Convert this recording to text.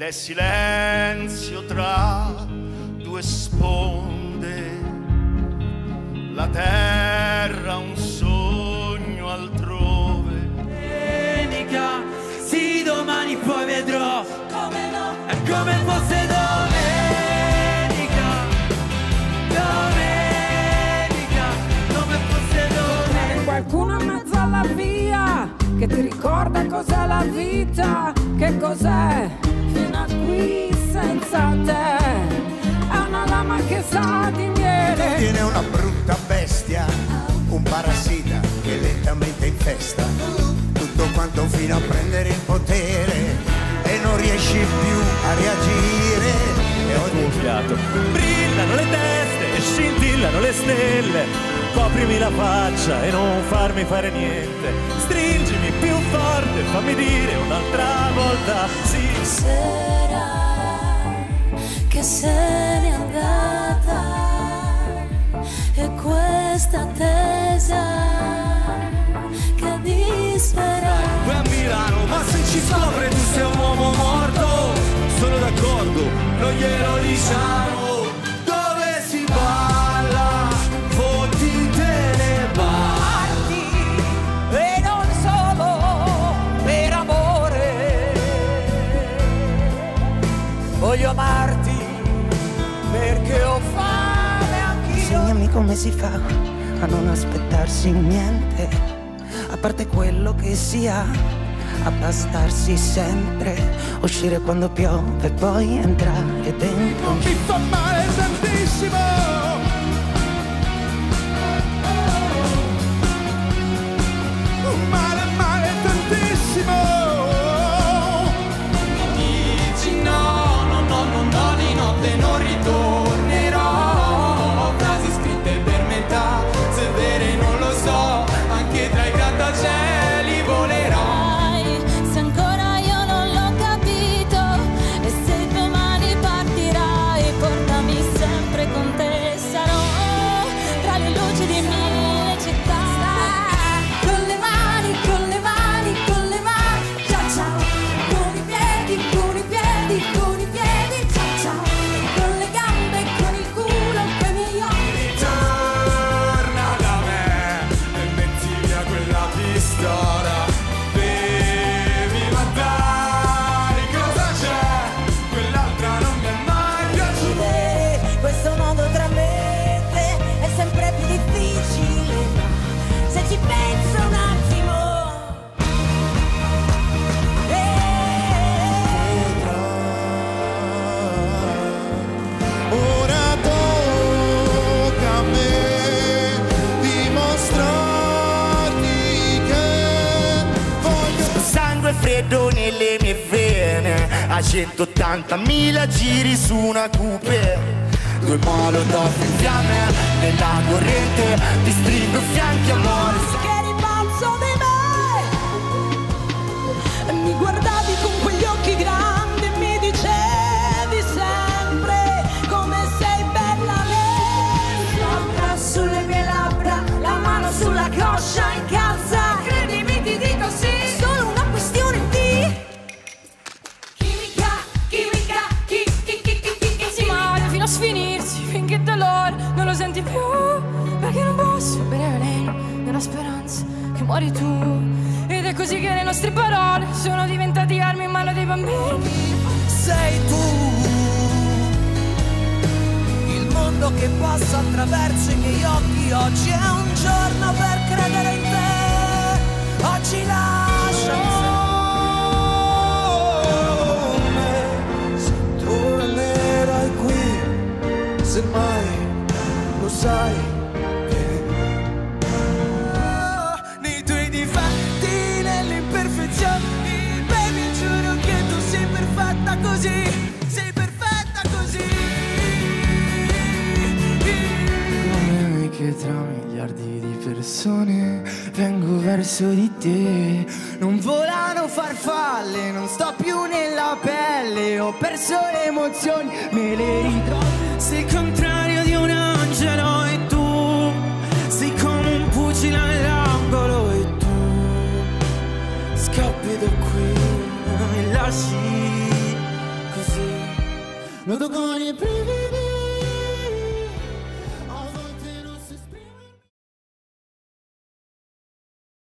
ed è silenzio tra due sponde, la terra un sogno altrove. Domenica, sì domani poi vedrò come no, è come fosse domenica, domenica, come fosse domenica. Qualcuno in mezzo alla via che ti ricorda cos'è la vita, che cos'è fino a qui senza te. È una lama che sa di miele. Tiene una brutta bestia, un parassita che lentamente infesta tutto quanto fino a prendere il potere e non riesci più a reagire. E ogni gonfiato. Brillano le teste e scintillano le stelle. Coprimi la faccia e non farmi fare niente. Stringimi più forte, fammi dire un'altra volta sì. Sera che se n'è andata e questa attesa che dispera. Qui a Milano, ma se ci scopre tu sei un uomo morto, sono d'accordo, non glielo diciamo. Amarti perché ho fame anch'io. Insegnami come si fa a non aspettarsi niente, a parte quello che si ha, abbastarsi sempre, uscire quando piove e poi entrare dentro. mi fa male tantissimo. Le luci freddo nelle mie vene. A 180.000 giri su una coupe. Due molotov in fiamme Nella corrente. Ti stringo i più. Perché non posso bere veleno nella speranza che muori tu. Ed è così che le nostre parole sono diventate armi in mano dei bambini. sei tu il mondo che passa attraverso i miei occhi oggi è un giorno per credere in te sai che nei tuoi difetti, nelle imperfezioni Baby, giuro che tu sei perfetta così Sei perfetta così Come che tra miliardi di persone vengo verso di te. Non volano farfalle, non sto più nella pelle, ho perso le emozioni, me le ritrovo. Il contrario No, the car, you